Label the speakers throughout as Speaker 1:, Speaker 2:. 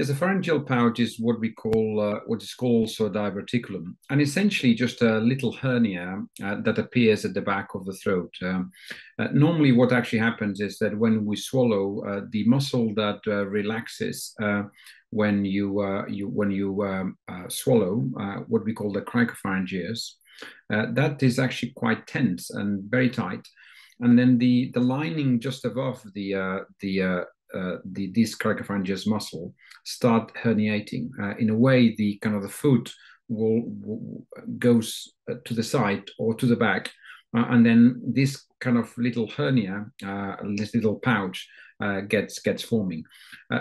Speaker 1: Yes, a pharyngeal pouch is what we call uh, what is called also a diverticulum, and essentially just a little hernia uh, that appears at the back of the throat. Um, uh, normally, what actually happens is that when we swallow, uh, the muscle that uh, relaxes uh, when you you when you um, swallow, what we call the cricopharyngeus, that is actually quite tense and very tight and then the the lining just above the uh, the uh, uh, the this cricopharyngeus muscle start herniating. Uh, in a way, the kind of the foot will, will goes uh, to the side or to the back, uh, and then this kind of little hernia, uh, this little pouch. gets gets forming.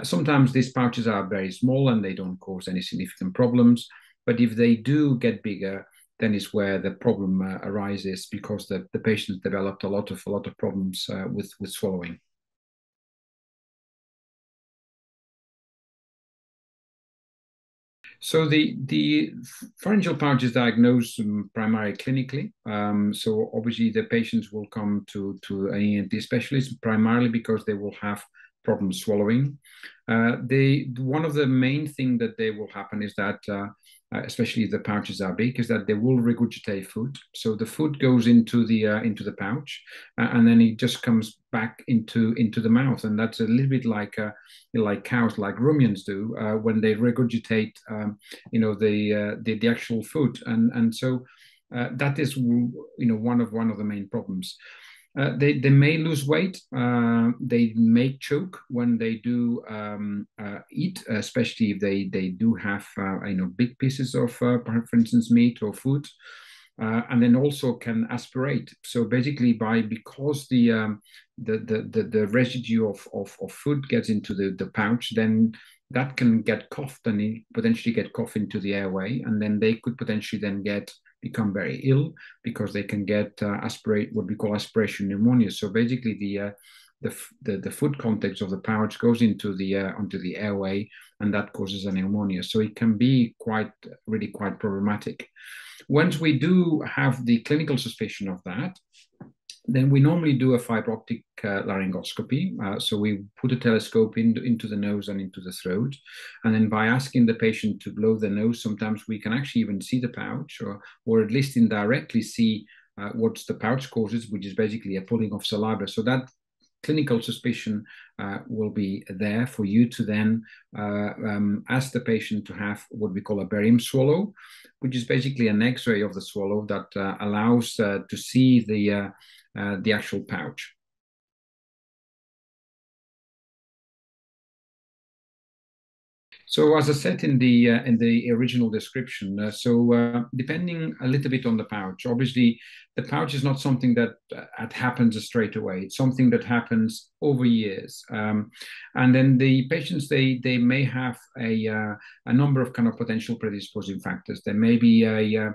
Speaker 1: sometimes these pouches are very small and they don't cause any significant problems. But if they do get bigger, then is where the problem arises because the, the patient developed a lot of a lot of problems with with swallowing. So the the pharyngeal pouch is diagnosed um, primarily clinically. Um, so obviously the patients will come to to an ENT specialist primarily because they will have problems swallowing. Uh, they one of the main thing that they will happen is that uh, uh, especially if the pouches are big, is that they will regurgitate food. So the food goes into the uh, into the pouch, uh, and then it just comes back into into the mouth, and that's a little bit like uh, like cows, like ruminants do uh, when they regurgitate, um, you know, the, uh, the, the actual food, and and so that is you know one of one of the main problems. Uh, they, they may lose weight. Uh, they may choke when they do um, uh, eat, especially if they, they do have uh, you know big pieces of, uh, for instance, meat or food. and then also can aspirate. So basically, by because the um, the, the, the the residue of, of, of food gets into the, the pouch, then that can get coughed and potentially get cough into the airway, and then they could potentially then get become very ill because they can get uh, aspirate what we call aspiration pneumonia. So basically, the uh, the, the, the food context of the pouch goes into the uh, onto the airway, and that causes a pneumonia. So it can be quite really quite problematic. Once we do have the clinical suspicion of that, then we normally do a fiber optic uh, laryngoscopy. Uh, so we put a telescope in, into the nose and into the throat. And then by asking the patient to blow the nose, sometimes we can actually even see the pouch or, or at least indirectly see uh, what the pouch causes, which is basically a pulling of saliva. So that clinical suspicion uh, will be there for you to then uh, um, ask the patient to have what we call a barium swallow, which is basically an X-ray of the swallow that uh, allows uh, to see the uh, the actual pouch. So as I said in the uh, in the original description, uh, so uh, depending a little bit on the pouch, obviously the pouch is not something that uh, happens straight away. It's something that happens over years, um, and then the patients they they may have a uh, a number of kind of potential predisposing factors. There may be a, a,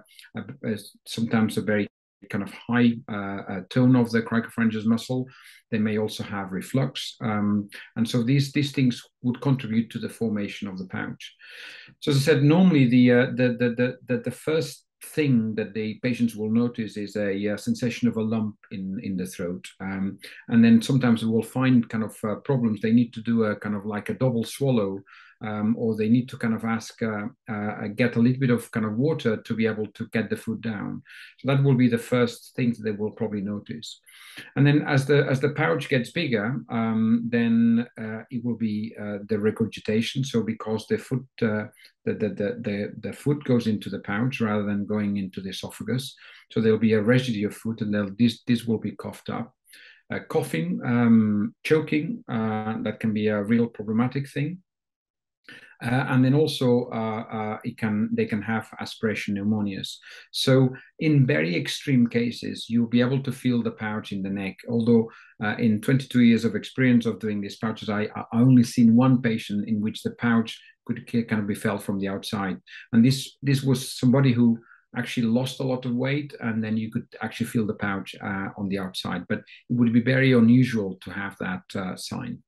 Speaker 1: a sometimes a very kind of high uh, uh, tone of the cricopharyngeal muscle. They may also have reflux. Um, and so these, these things would contribute to the formation of the pouch. So as I said, normally the, uh, the, the, the, the, first thing that the patients will notice is a, a, sensation of a lump in, in the throat. Um, and then sometimes we will find kind of uh, problems. They need to do a kind of like a double swallow um, or they need to kind of ask, uh, uh, get a little bit of kind of water to be able to get the food down. So that will be the first thing that they will probably notice. And then as the as the pouch gets bigger, um, then uh, it will be uh, the regurgitation. So because the food uh, the, the, the, the, the food goes into the pouch rather than going into the esophagus. So there'll be a residue of food and this, this will be coughed up. Uh, coughing, um, choking, that can be a real problematic thing. Uh, and then also uh, uh, it can they can have aspiration pneumonias. So in very extreme cases, you'll be able to feel the pouch in the neck. Although uh, in 22 years of experience of doing these pouches, I, I only seen one patient in which the pouch could kind of be felt from the outside, and this this was somebody who actually lost a lot of weight and then you could actually feel the pouch uh, on the outside but it would be very unusual to have that uh, sign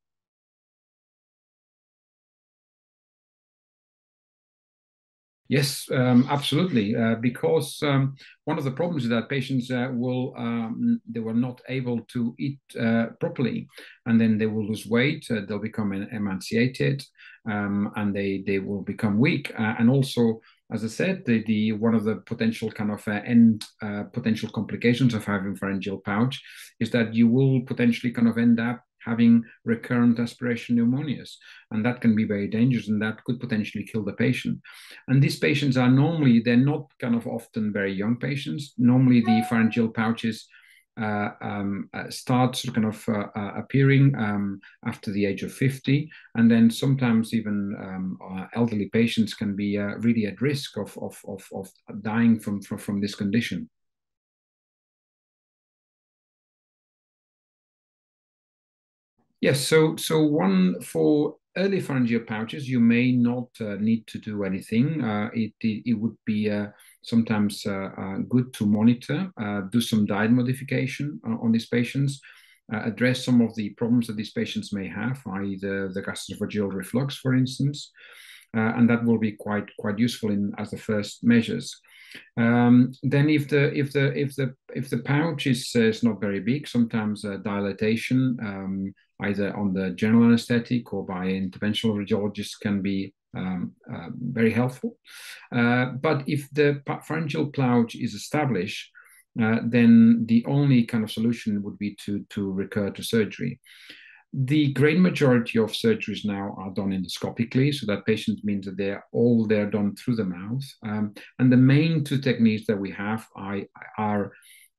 Speaker 1: Yes, um, absolutely. Uh, because um, one of the problems is that patients uh, will um, they were not able to eat uh, properly, and then they will lose weight. Uh, they'll become emaciated, um, and they they will become weak. Uh, and also, as I said, the, the one of the potential kind of uh, end potential complications of having pharyngeal pouch is that you will potentially kind of end up having recurrent aspiration pneumonias. And that can be very dangerous and that could potentially kill the patient. And these patients are normally, they're not kind of often very young patients. Normally the pharyngeal pouches uh, um, uh, start kind of uh, uh, appearing um, after the age of 50. And then sometimes even um, uh, elderly patients can be uh, really at risk of, of, of, of dying from, from, from this condition. Yes, so so one for early pharyngeal pouches, you may not uh, need to do anything. Uh, it, it, it would be uh, sometimes uh, uh, good to monitor, uh, do some diet modification on these patients, address some of the problems that these patients may have, i.e. the, the gastroesophageal reflux, for instance, and that will be quite quite useful in as the first measures. Um, then if the if the if the if the pouch is, uh, is not very big, sometimes uh, dilatation um, either on the general anesthetic or by interventional radiologist can be um, uh, very helpful. Uh, but if the pharyngeal pouch is established, uh, then the only kind of solution would be to to recur to surgery. The great majority of surgeries now are done endoscopically, so that patients means that they're all they're done through the mouth. Um, and the main two techniques that we have are, are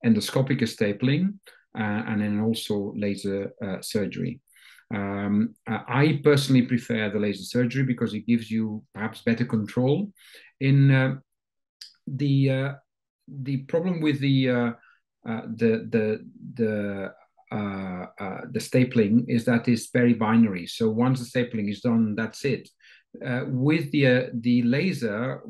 Speaker 1: endoscopic stapling uh, and then also laser uh, surgery. Um, uh, I personally prefer the laser surgery because it gives you perhaps better control. In uh, the uh, the problem with the uh, the the the uh, uh, the stapling is that it's very binary. So once the stapling is done, that's it. Uh, with the the laser,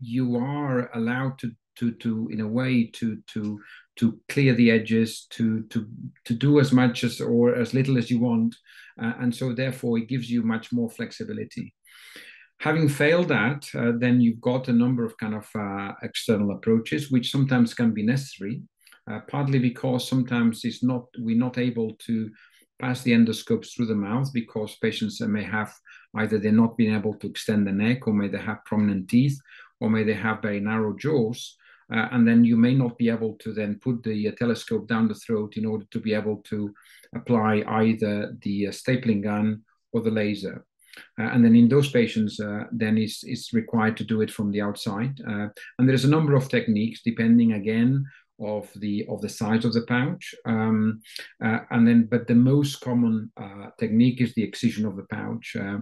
Speaker 1: you are allowed to to to in a way to to to clear the edges, to to to do as much as or as little as you want, uh, and so therefore it gives you much more flexibility. Having failed that, uh, then you've got a number of kind of uh, external approaches, which sometimes can be necessary uh, partly because sometimes it's not we're not able to pass the endoscopes through the mouth because patients may have either they're not being able to extend the neck or may they have prominent teeth or may they have very narrow jaws uh, and then you may not be able to then put the uh, telescope down the throat in order to be able to apply either the uh, stapling gun or the laser. Uh, and then in those patients, uh, then it's, it's required to do it from the outside. And there's a number of techniques depending again of the of the size of the pouch. Um, uh, and then but the most common uh, technique is the excision of the pouch. Uh,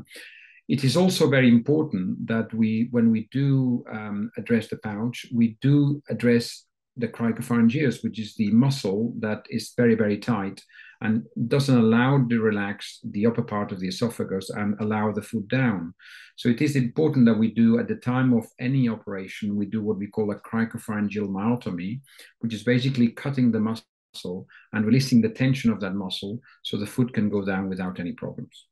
Speaker 1: it is also very important that we when we do um, address the pouch we do address the cricopharyngeus which is the muscle that is very very tight and doesn't allow to relax the upper part of the esophagus and allow the food down. So it is important that we do at the time of any operation, we do what we call a cricopharyngeal myotomy, which is basically cutting the muscle and releasing the tension of that muscle so the food can go down without any problems.